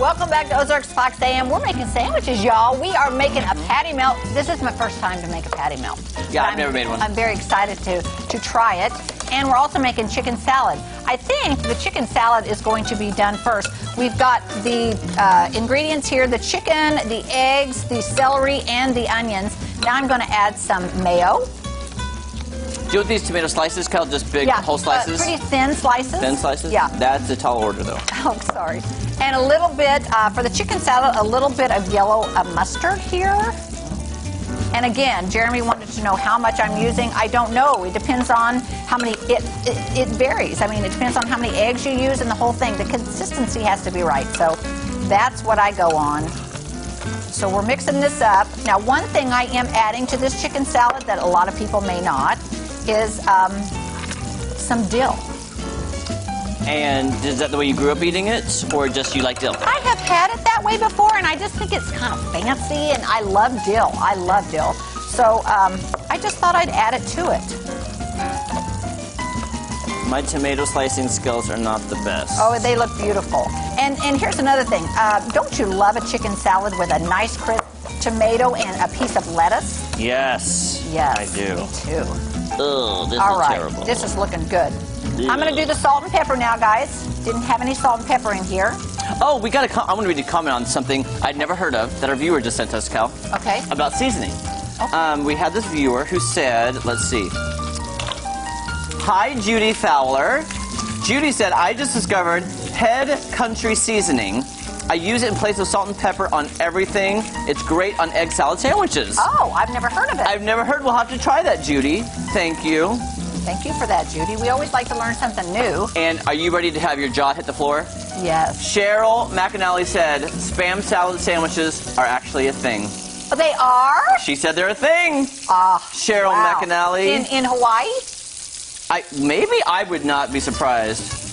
Welcome back to Ozarks Fox AM. We're making sandwiches, y'all. We are making a patty melt. This is my first time to make a patty melt. Yeah, I've never made one. I'm very excited to to try it. And we're also making chicken salad. I think the chicken salad is going to be done first. We've got the uh, ingredients here: the chicken, the eggs, the celery, and the onions. Now I'm going to add some mayo. Do you want these tomato slices, Cal? Just big Yeah, whole uh, slices? pretty thin slices. Thin slices? Yeah. That's a tall order, though. Oh, sorry. And a little bit, uh, for the chicken salad, a little bit of yellow uh, mustard here. And again, Jeremy wanted to know how much I'm using. I don't know. It depends on how many, it, it, it varies. I mean, it depends on how many eggs you use and the whole thing. The consistency has to be right. So that's what I go on. So we're mixing this up. Now, one thing I am adding to this chicken salad that a lot of people may not is um, some dill. And is that the way you grew up eating it, or just you like dill? I have had it that way before, and I just think it's kind of fancy, and I love dill. I love dill. So um, I just thought I'd add it to it. My tomato slicing skills are not the best. Oh, they look beautiful. And and here's another thing. Uh, don't you love a chicken salad with a nice crisp tomato and a piece of lettuce? Yes. Yes, I do. Me too. This All is right, terrible. this is looking good. I'm going to do the salt and pepper now, guys. Didn't have any salt and pepper in here. Oh, we got a. Com- I want to read a comment on something I'd never heard of that our viewer just sent us, Cal, Okay. about seasoning. Okay. Um, we had this viewer who said, let's see. Hi, Judy Fowler. Judy said, I just discovered Head Country Seasoning. I use it in place of salt and pepper on everything. It's great on egg salad sandwiches. Oh, I've never heard of it. I've never heard. We'll have to try that, Judy. Thank you. Thank you for that, Judy. We always like to learn something new. And are you ready to have your jaw hit the floor? Yes. Cheryl McAnally said spam salad sandwiches are actually a thing. Oh, they are? She said they're a thing. Ah, Cheryl wow. McAnally. In, in Hawaii? I, maybe I would not be surprised.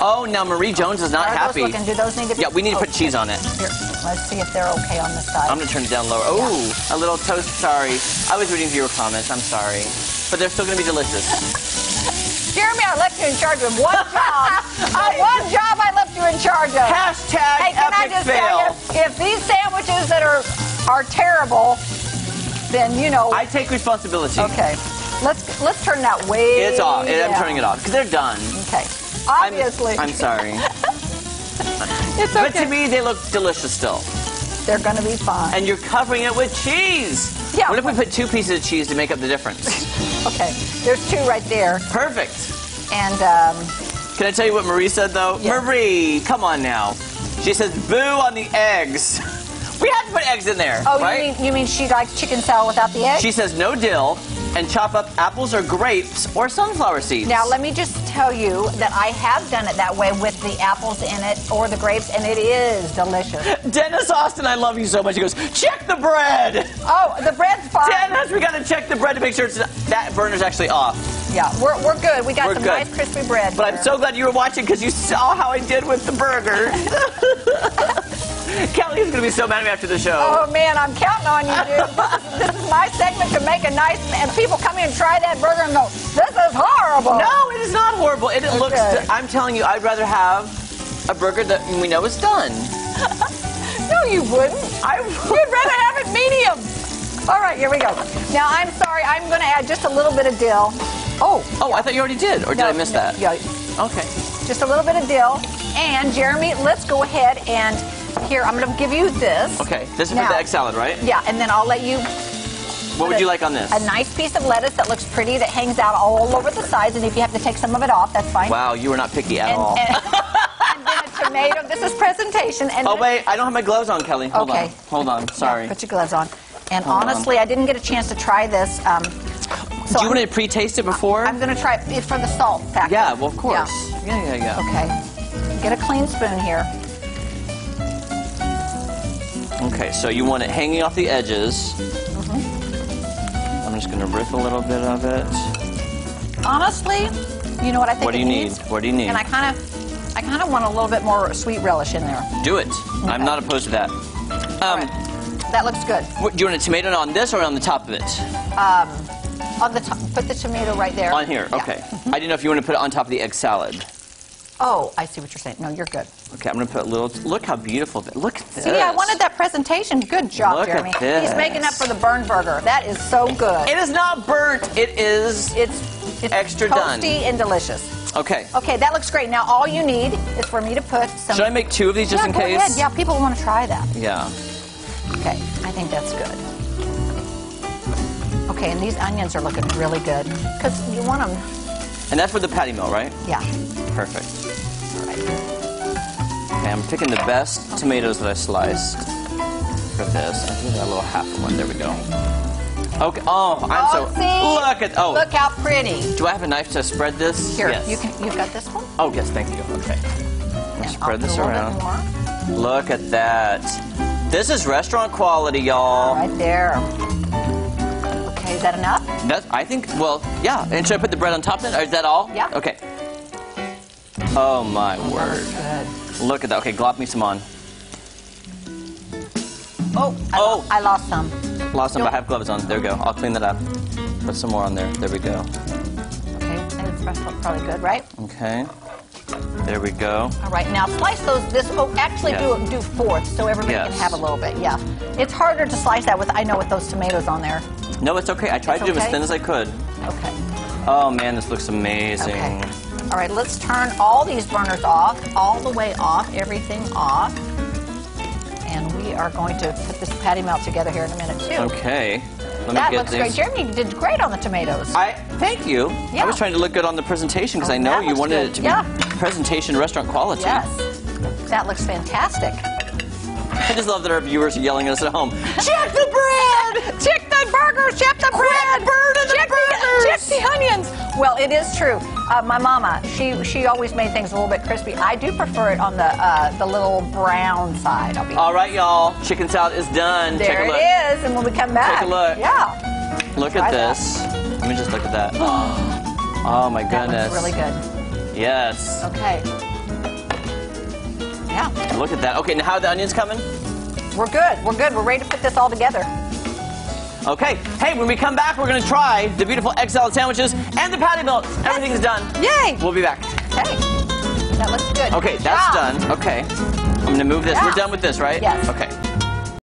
Oh, now Marie Jones is not happy. looking, do those need to be? Yeah, we need to put cheese on it. Here, let's see if they're okay on this side. I'm gonna turn it down lower. Oh, a little toast. Sorry, I was reading viewer comments. I'm sorry, but they're still gonna be delicious. Jeremy, I left you in charge of one job. uh, one job I left you in charge of. Hashtag hey, can I epic just fail. tell you, if these sandwiches that are are terrible, then you know. I take responsibility. okay, let's let's turn that way. It's off. I'm turning it off because they're done. Okay, obviously. I'm, sorry, it's but to me they look delicious still. They're going to be fine. And you're covering it with cheese. Yeah. What if we put two pieces of cheese to make up the difference? okay, there's two right there, Perfect. and. Um, Can I tell you what Marie said though? Yeah. Marie, come on now. She says boo on the eggs. We have to put eggs in there, oh, right? you mean you mean she likes chicken salad without the egg? She says no dill and chop up apples or grapes or sunflower seeds. Now, let me just tell you that I have done it that way with the apples in it or the grapes, and it is delicious. Dennis Austin, I love you so much. He goes, check the bread. Oh, the bread's fine. Dennis, we got to check the bread to make sure it's that burner's actually off. Yeah, we're, we're good. We got We're some good. nice crispy bread. But I'm so glad you were watching because you saw how I did with the burger. Kelly's gonna be so mad at me after the show. Oh man, I'm counting on you, dude. this, is, this is my segment to make a nice, and people come in and try that burger and go, "This is horrible." No, it is not horrible. It, it looks. I'm telling you, I'd rather have a burger that we know is done. no, you wouldn't. I would rather have it medium. All right, here we go. Now, I'm sorry. I'm going to add just a little bit of dill. Oh, Oh, I thought you already did, or did I miss no, that? Yeah, Okay. just a little bit of dill. And Jeremy, let's go ahead and here I'm going to give you this. Okay. This is Now- for the egg salad, right? Yeah, and then I'll let you. What would you like on this? A nice piece of lettuce that looks pretty that hangs out all over the sides, and if you have to take some of it off, that's fine. Wow, you were not picky at And, all. and, and then a tomato. This is presentation. And oh wait, I don't have my gloves on, Kelly. Hold Okay. on. Hold on. Sorry. Yeah, put your gloves on. And Hold on. honestly, I didn't get a chance to try this. Um, so Do you I'm, want to pre-taste it before? I'm going to try it for the salt factor. yeah, well, of course. Yeah. Yeah, yeah, yeah. Okay. Get a clean spoon here. Okay, so you want it hanging off the edges. Mm-hmm. I'm just going to rip a little bit of it. Honestly, you know what I think What do you need? needs? What do you need? And I kind of, I kind of want a little bit more sweet relish in there. Do it. I'm not opposed to that. Um, right. That looks good. what, do you want a tomato on this or on the top of it? Um, On the top, put the tomato right there. On here, Yeah. okay. I didn't know if you want to put it on top of the egg salad. Oh, I see what you're saying. No, you're good. Okay, I'm gonna put a little. Look how beautiful. That, look at this. See, I wanted that presentation. Good job, Look at Jeremy. this. He's making up for the burn burger. That is so good. It is not burnt. It is. it's it's Extra done. and delicious. Okay. Okay, that looks great. Now all you need is for me to put some. Should I make two of these just yeah, in go case? ahead. Yeah, people want to try that. Yeah. Okay, I think that's good. Okay, and these onions are looking really good because you want them. And that's for the patty melt, right? Yeah. Perfect. Okay, I'm picking the best tomatoes that I sliced for this. I think that little half one. There we go. Okay. Oh, I'm oh, so. see? Look at. Oh. Look how pretty. Do I have a knife to spread this? Here, Yes. you can. You've got this one. Oh, yes. Thank you. Okay. And Spread this a around. Look at that. This is restaurant quality, y'all. Right there. Okay, is that enough? That's, I think, well, yeah. And should I put the bread on top then? Or is that all? Yeah. Okay. Oh, my word. Good. Look at that. Okay, glop me some on. Oh, I, Oh. Lo- I lost some. Lost some, but I have gloves on. There we go. I'll clean that up. Put some more on there. There we go. Okay, and it's probably good, right? Okay. There we go. All right, now slice those. This oh, actually Yeah. do do fourth so everybody Yes. can have a little bit. Yeah, it's harder to slice that with I know with those tomatoes on there. No, it's okay. I tried It's to do them as thin as I could. Okay. Oh, man, this looks amazing. Okay. All right, let's turn all these burners off, all the way off, everything off. And we are going to put this patty melt together here in a minute, too. Okay. Let me That get looks these. great. Jeremy did great on the tomatoes. I thank you. Yeah. I was trying to look good on the presentation because Oh, I know oh, you wanted good. it to Yeah. be presentation restaurant quality. yes. That looks fantastic. I just love that our viewers are yelling at us at home. Check the bread! Check the burgers, check the bread, burning the check burgers. check the onions. Well, it is true. Uh, my mama, she she always made things a little bit crispy. I do prefer it on the uh, the little brown side. I'll be All right, y'all. Chicken salad is done. there. Take a look. is, and when we come back, take a look. Yeah, Look Try at that. this. Let me just look at that. Oh my that goodness. looks really good. Yes. Okay. Yeah, Look at that. Okay, now how are the onions coming? we're good. We're good. We're ready to put this all together. Okay. Hey, when we come back, we're gonna try the beautiful egg salad sandwiches and the patty melt. Everything's done. Yay! We'll be back. Okay, that looks good. Okay, that's done. Okay. I'm gonna move this. Yeah. We're done with this, right? Yes. Okay.